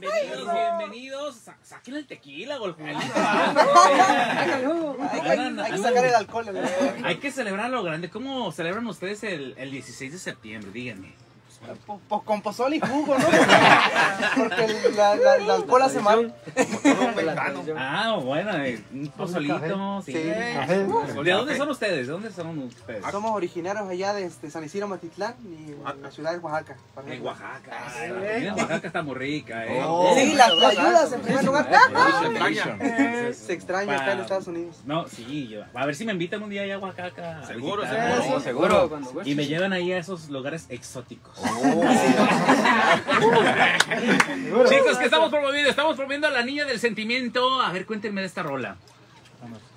Bienvenidos, bienvenidos. Sa- Saquen el tequila, golfito. Hay que, hay que sacar el alcohol. Hay que celebrar lo grande. ¿Cómo celebran ustedes el, el 16 de septiembre? Díganme. Po- po- Con pozole y jugo, ¿no? Porque la, la, el alcohol hace mal. Ah, bueno, eh, un pozolito. Sí. Sí. ¿De dónde son ustedes? ¿De dónde son ustedes? Somos originarios allá de este, San Isidro Matitlán y la ciudad de Oaxaca. ejemplo. Oaxaca. La en Oaxaca está muy rica, ¿eh? Oh. Sí, las ayudas en primer lugar. Entonces, Se extraña acá en Estados Unidos. No, sí, yo- a ver si me invitan un día allá a Oaxaca. Seguro, seguro. seguro. Y me llevan ahí a esos lugares exóticos. Chicos, ¿qué estamos promoviendo? Estamos promoviendo a la niña del sentimiento. A ver, cuéntenme de esta rola.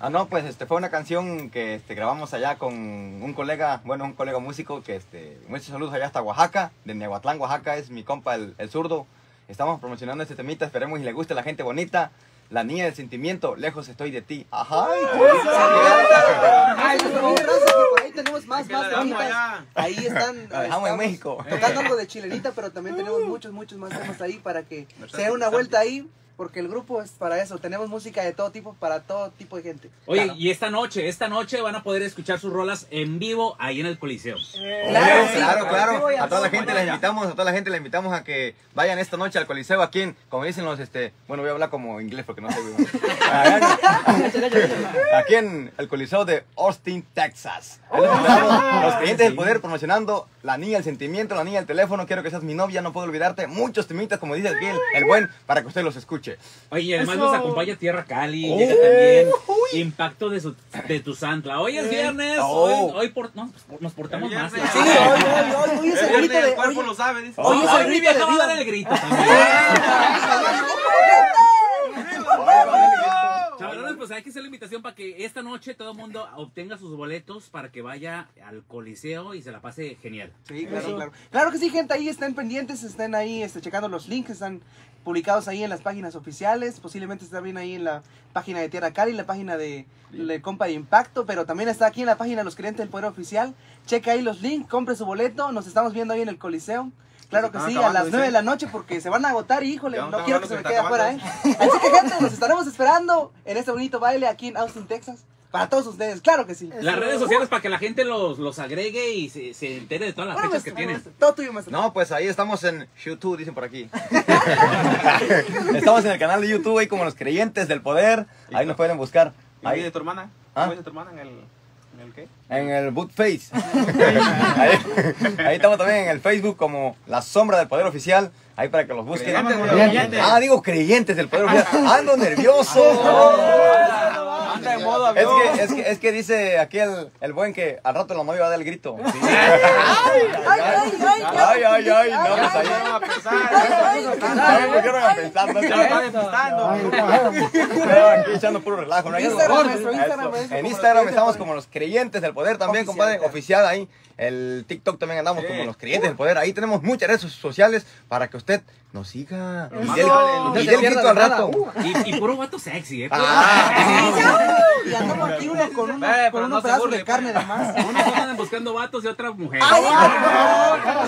Ah, no, pues este fue una canción que este, grabamos allá con un colega, bueno, un colega músico que este, muchos saludos allá hasta Oaxaca, de Nehuatlán, Oaxaca, es mi compa el, el zurdo. Estamos promocionando este temita, esperemos y le guste a la gente bonita. La niña del sentimiento, lejos estoy de ti. Ajá. Ahí tenemos más, más temitas. Ahí están. Dejamos en estamos México. Tocando algo de chilenita, pero también tenemos muchos, muchos más temas ahí para que se dé una vuelta ahí. Porque el grupo es para eso. Tenemos música de todo tipo, para todo tipo de gente. Oye, Claro. y esta noche, esta noche van a poder escuchar sus rolas en vivo ahí en el Coliseo. Claro, sí. claro, claro. A toda la gente la invitamos, a toda la gente la invitamos a que vayan esta noche al Coliseo aquí en, como dicen los, este, bueno, voy a hablar como inglés porque no sé. Aquí en el Coliseo de Austin, Texas. Invitamos, Los clientes del poder promocionando la niña, el sentimiento, la niña, el teléfono. Quiero que seas mi novia, no puedo olvidarte. Muchos temitas, como dice aquí el, el buen, para que usted los escuche. Oye, además Eso. nos acompaña Tierra Cali, Oh. llega también Impacto de, su, de tu Santla. Hoy es viernes, Oh. hoy, hoy por- no, nos portamos más. viernes. Sí, hoy, hoy, hoy, hoy es el grito El de. cuerpo hoy- lo sabe, dice. Hoy Hoy, es el hoy mi grito vieja de va a dar vida. el grito también. Chavalones, hay que hacer la invitación para que esta noche todo el mundo obtenga sus boletos para que vaya al Coliseo y se la pase genial. Sí, claro, claro. Claro que sí, gente, ahí estén pendientes, estén ahí este, checando los links, están publicados ahí en las páginas oficiales, posiblemente está bien ahí en la página de Tierra Cali, la página de, de Compa de Impacto, pero también está aquí en la página de los clientes del Poder Oficial. Checa ahí los links, compre su boleto, nos estamos viendo ahí en el Coliseo. Claro que están sí, a las dice. 9 de la noche porque se van a agotar y híjole, no quiero que se me quede afuera, ¿eh? Así que gente, nos estaremos esperando en este bonito baile aquí en Austin, Texas, para todos ustedes, claro que sí. Las redes sociales para que la gente los, los agregue y se, se entere de todas las Bueno, fechas que maestro, tienen. maestro, Todo tuyo, maestro. No, pues ahí estamos en YouTube, dicen por aquí. estamos en el canal de YouTube, ahí como los creyentes del poder. Ahí nos pueden buscar. ¿Y de Ahí, tu hermana? ¿Ah? ¿Cómo dice tu hermana en el, en el qué? en el Bootface. ahí, ahí estamos también en el Facebook como La Sombra del Poder Oficial. Ahí para que los busquen. Creyentes. Ah, digo creyentes del Poder Oficial. Ando nervioso. Es que, es, que, es que dice aquí el, el buen que al rato la novia va a dar el grito. Ay, ay, ay, Ay, ay, ay, no, pues ahí. No va a pensar. No me pusieron a pensar, no, Ya ya. está despistando. Pero aquí echando puro relajo, ¿no? En Instagram estamos como los creyentes del poder también, compadre, oficial ahí. El TikTok también andamos Sí. como los creyentes del poder. Ahí tenemos muchas redes sociales para que usted nos siga. Y y no el pierda grito al rato. Uh. Y, y puro vato sexy, ¿eh? Ah. Y andamos aquí uno con uno, Eh, con unos no pedazos burle, de carne de más. Unos andan buscando vatos y otras mujeres. Ay, no, no,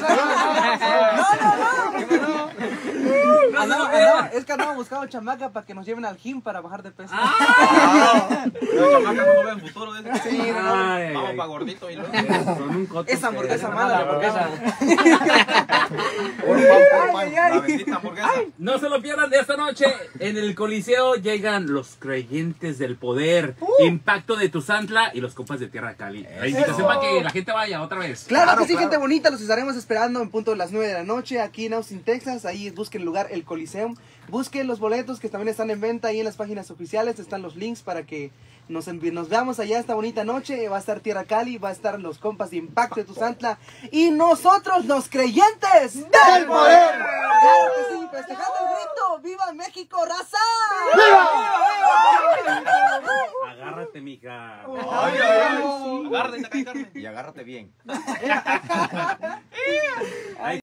no. Andaba- andaba- es que andamos buscando chamaca para que nos lleven al gym para bajar de peso. Ah. Los chamacas no ven futuro. dice. Sí, no, no. Para y luego. Un coto Esa hamburguesa mala, la hamburguesa. Puro pan, puro pan. La bendita hamburguesa. No se lo pierdan de esta noche. En el Coliseo llegan los creyentes del poder, Impacto de Tuzantla y los compas de Tierra Cali. La invitación para que la gente vaya otra vez. Claro, Claro, que sí, claro. gente bonita, los estaremos esperando en punto de las 9 de la noche aquí en Austin, Texas. Ahí busquen el lugar, el Coliseum. Busquen los boletos que también están en venta ahí en las páginas oficiales. Están los links para que nos, nos veamos allá esta bonita noche. Va a estar Tierra Cali, va a estar los compas de Impacto de Tuzantla y nosotros, los creyentes del poder. Claro que sí, festejando el grito. ¡Viva México, raza! Agárrate, mija. Ay, ay, ay. Agárrate. Y agárrate bien. Ay,